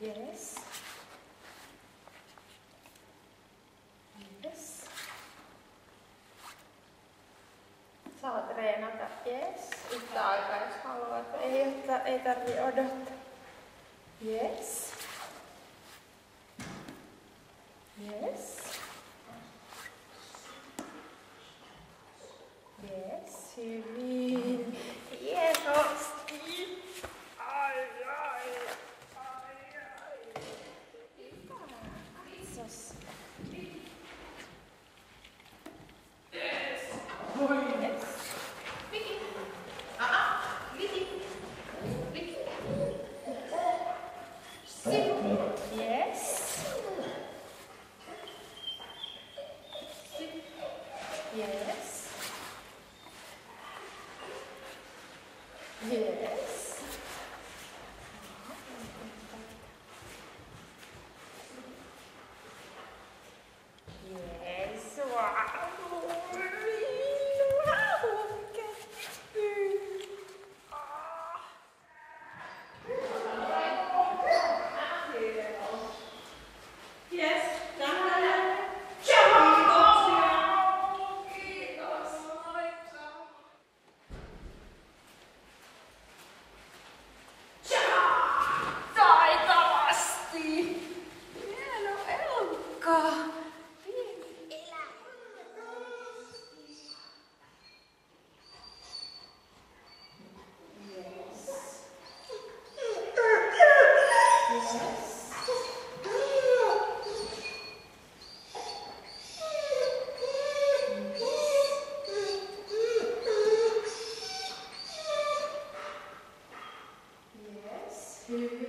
Yes. Yes. Saa treenata, yes. Yhtä aikaa, jos haluat. Ei, että ei tarvi odottaa. Yes. Yes. Yes, hyvin. Yes. Yes. Yes. tylko... Yes.